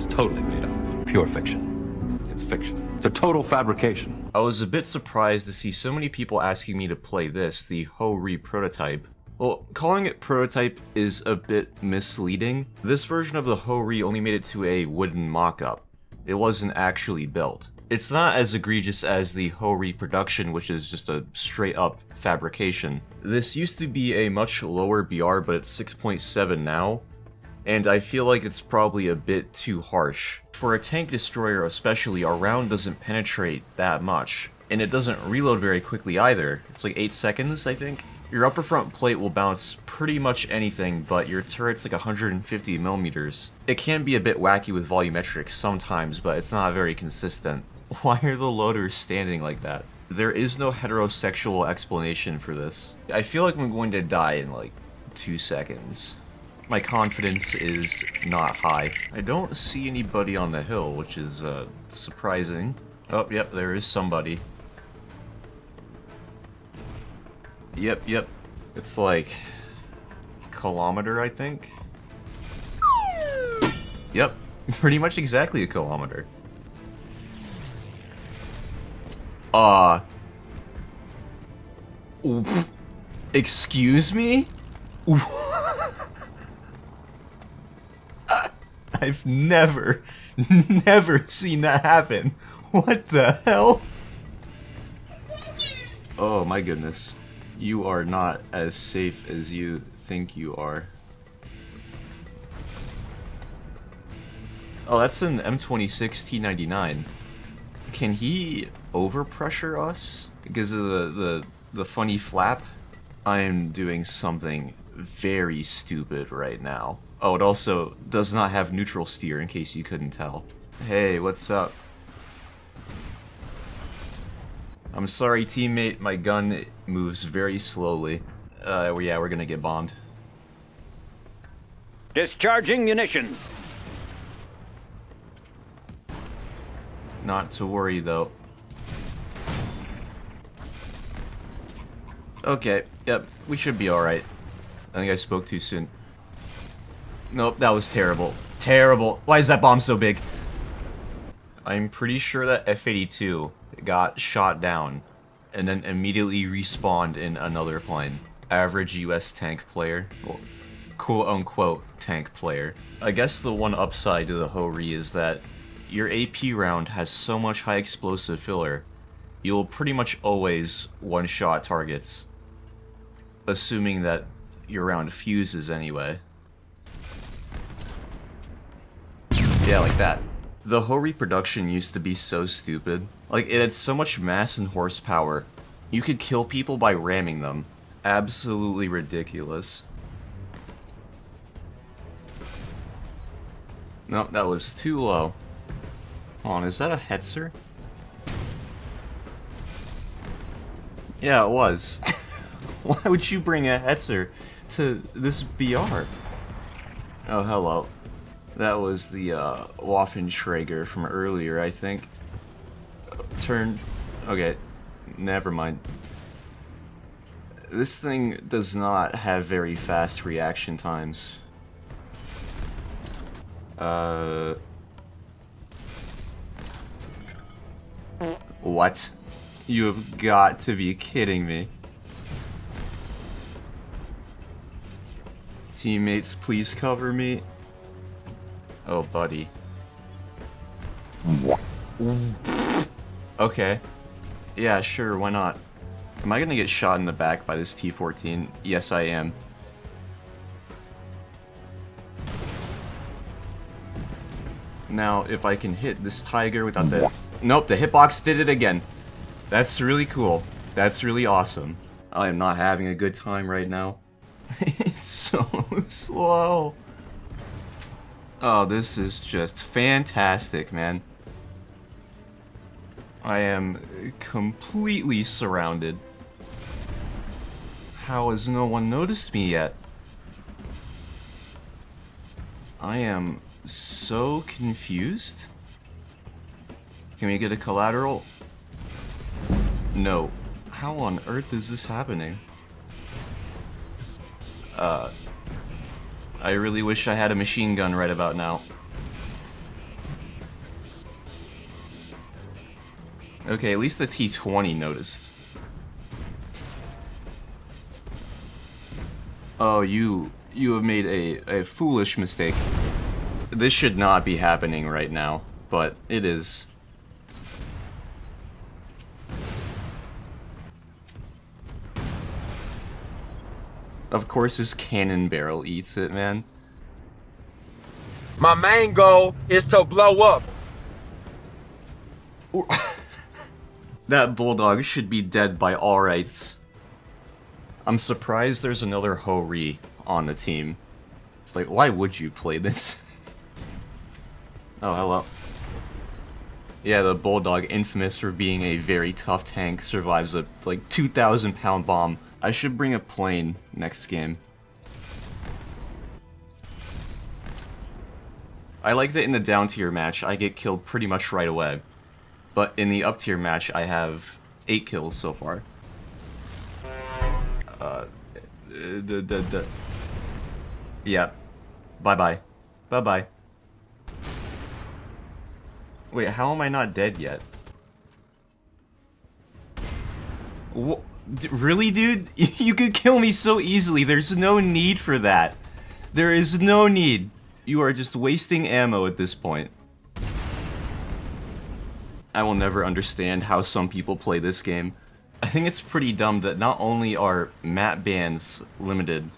is totally made up. Pure fiction. It's fiction. It's a total fabrication. I was a bit surprised to see so many people asking me to play this, the Ho-Ri prototype. Well, calling it prototype is a bit misleading. This version of the Ho-Ri only made it to a wooden mock-up. It wasn't actually built. It's not as egregious as the Ho-Ri production, which is just a straight-up fabrication. This used to be a much lower BR, but it's 6.7 now, and I feel like it's probably a bit too harsh. For a tank destroyer especially, our round doesn't penetrate that much, and it doesn't reload very quickly either. It's like 8 seconds, I think? Your upper front plate will bounce pretty much anything, but your turret's like 150 millimeters. It can be a bit wacky with volumetrics sometimes, but it's not very consistent. Why are the loaders standing like that? There is no heterosexual explanation for this. I feel like I'm going to die in like two seconds. My confidence is not high. I don't see anybody on the hill, which is uh, surprising. Oh, yep, there is somebody. Yep, yep. It's like kilometer, I think. Yep, pretty much exactly a kilometer. Uh. Excuse me? I've never, never seen that happen. What the hell? Oh my goodness. You are not as safe as you think you are. Oh, that's an M26 T99. Can he overpressure us because of the, the, the funny flap? I am doing something very stupid right now. Oh, it also does not have neutral steer in case you couldn't tell. Hey, what's up? I'm sorry, teammate. My gun moves very slowly. Uh, yeah, we're gonna get bombed. Discharging munitions. Not to worry, though. Okay, yep, we should be alright. I think I spoke too soon. Nope, that was terrible. Terrible. Why is that bomb so big? I'm pretty sure that F-82 got shot down and then immediately respawned in another plane. Average US tank player. Well, quote unquote tank player. I guess the one upside to the Ho-Ri is that your AP round has so much high explosive filler, you'll pretty much always one-shot targets. Assuming that your round fuses anyway. Yeah, like that. The Ho-Ri used to be so stupid. Like, it had so much mass and horsepower. You could kill people by ramming them. Absolutely ridiculous. Nope, that was too low. Hold on, is that a Hetzer? Yeah, it was. Why would you bring a Hetzer to this BR? Oh, hello. That was the uh, Waffentrager from earlier, I think. Turn. Okay, never mind. This thing does not have very fast reaction times. Uh. What? You have got to be kidding me. Teammates, please cover me. Oh, buddy. Okay. Yeah, sure, why not? Am I gonna get shot in the back by this T-14? Yes, I am. Now, if I can hit this tiger without the... Nope, the hitbox did it again. That's really cool. That's really awesome. I am not having a good time right now. it's so slow. Oh, this is just fantastic, man. I am completely surrounded. How has no one noticed me yet? I am so confused. Can we get a collateral? No. How on earth is this happening? Uh, I really wish I had a machine gun right about now. Okay, at least the T-20 noticed. Oh, you... you have made a, a foolish mistake. This should not be happening right now, but it is. Of course his cannon barrel eats it, man. My main goal is to blow up. That bulldog should be dead by all rights. I'm surprised there's another Ho-Ri on the team. It's like, why would you play this? oh, hello. Yeah, the Bulldog, infamous for being a very tough tank, survives a, like, 2,000 pound bomb. I should bring a plane next game. I like that in the down tier match, I get killed pretty much right away. But in the up tier match, I have 8 kills so far. Uh, the, the, the, yeah. Bye-bye. Bye-bye. Wait, how am I not dead yet? Wh D really, dude? You could kill me so easily. There's no need for that. There is no need. You are just wasting ammo at this point. I will never understand how some people play this game. I think it's pretty dumb that not only are map bans limited,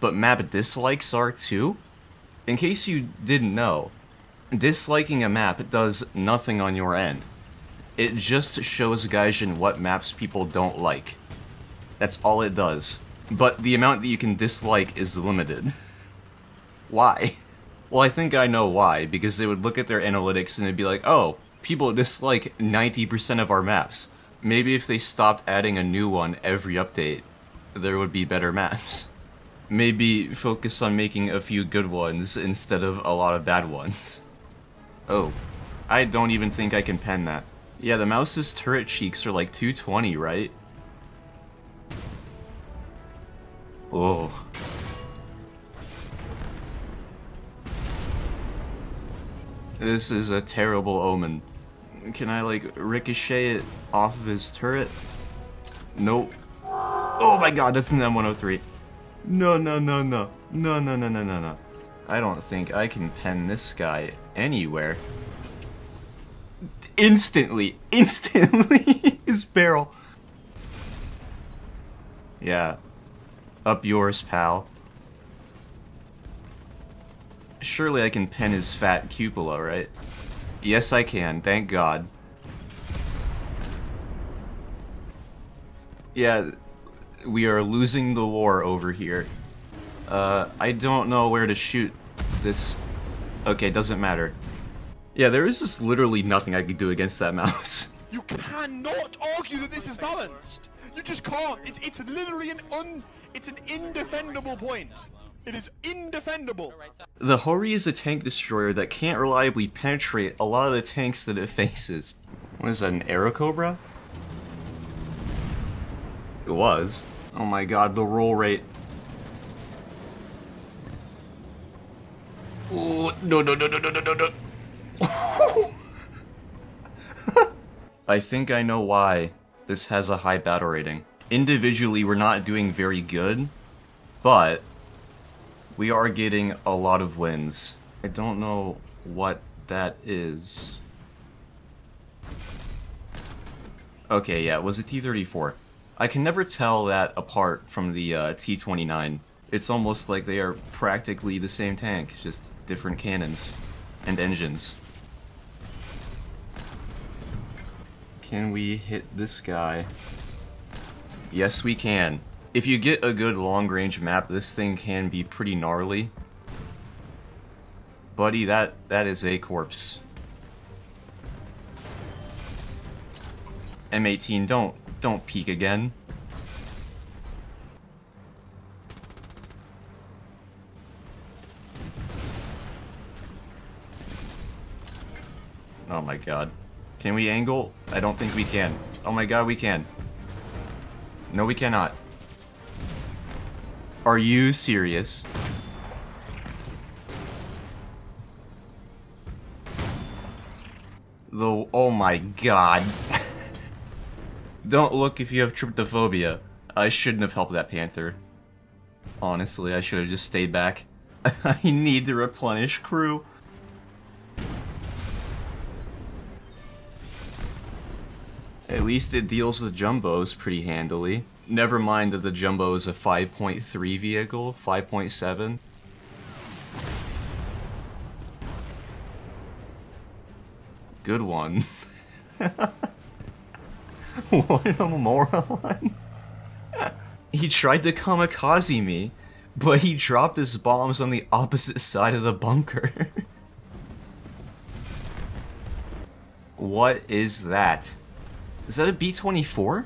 but map dislikes are too? In case you didn't know, disliking a map does nothing on your end. It just shows Gaijin what maps people don't like. That's all it does. But the amount that you can dislike is limited. Why? Well, I think I know why, because they would look at their analytics and it'd be like, oh, people dislike 90% of our maps. Maybe if they stopped adding a new one every update, there would be better maps. Maybe focus on making a few good ones instead of a lot of bad ones. Oh, I don't even think I can pen that. Yeah, the Maus's turret cheeks are like 220, right? Oh. This is a terrible omen. Can I, like, ricochet it off of his turret? Nope. Oh my god, that's an M103. No, no, no, no. No, no, no, no, no, no. I don't think I can pen this guy anywhere. Instantly, instantly, his barrel. Yeah. Up yours, pal. Surely I can pen his fat cupola, right? Yes, I can. Thank God. Yeah, we are losing the war over here. Uh, I don't know where to shoot this. Okay, doesn't matter. Yeah, there is just literally nothing I could do against that Maus. You cannot argue that this is balanced. You just can't. It's it's literally an un. It's an indefendable point. It is indefendable. The Ho-Ri is a tank destroyer that can't reliably penetrate a lot of the tanks that it faces. What is that, an Airacobra? It was. Oh my god, the roll rate. Oh, no, no, no, no, no, no, no. I think I know why this has a high battle rating. Individually, we're not doing very good, but we are getting a lot of wins. I don't know what that is. Okay, yeah, it was a T-34. I can never tell that apart from the uh, T-29. It's almost like they are practically the same tank, just different cannons and engines. Can we hit this guy? Yes, we can. If you get a good long-range map, this thing can be pretty gnarly. Buddy, that that is a corpse. M18, don't don't peek again. Oh my god. Can we angle? I don't think we can. Oh my god, we can. No, we cannot. Are you serious? The oh my god. Don't look if you have trypophobia. I shouldn't have helped that panther. Honestly, I should have just stayed back. I need to replenish crew. At least it deals with jumbos pretty handily. Never mind that the jumbo is a 5.3 vehicle, 5.7. Good one. what a moron. he tried to kamikaze me, but he dropped his bombs on the opposite side of the bunker. what is that? Is that a B-24?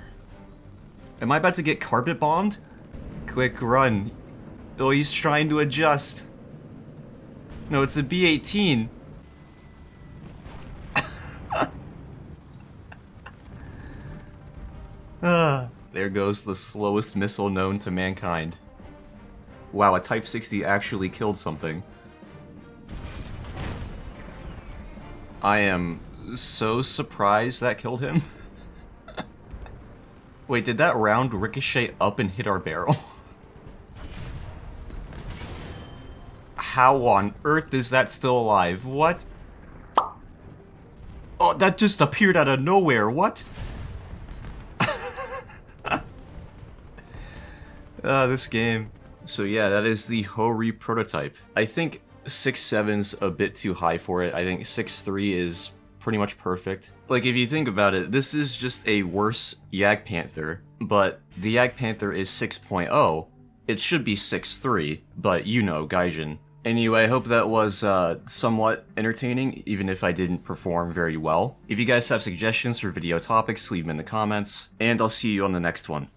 Am I about to get carpet bombed? Quick run. Oh, he's trying to adjust. No, it's a B-18. ah, there goes the slowest missile known to mankind. Wow, a Type 60 actually killed something. I am so surprised that killed him. Wait, did that round ricochet up and hit our barrel? How on earth is that still alive? What? Oh, that just appeared out of nowhere, what? Ah, this game. So yeah, that is the Ho-Ri prototype. I think 6.7's a bit too high for it. I think 6.3 is pretty much perfect. Like, if you think about it, this is just a worse Jagdpanther, but the Jagdpanther is 6.0. It should be 6.3, but you know, Gaijin. Anyway, I hope that was uh, somewhat entertaining, even if I didn't perform very well. If you guys have suggestions for video topics, leave them in the comments, and I'll see you on the next one.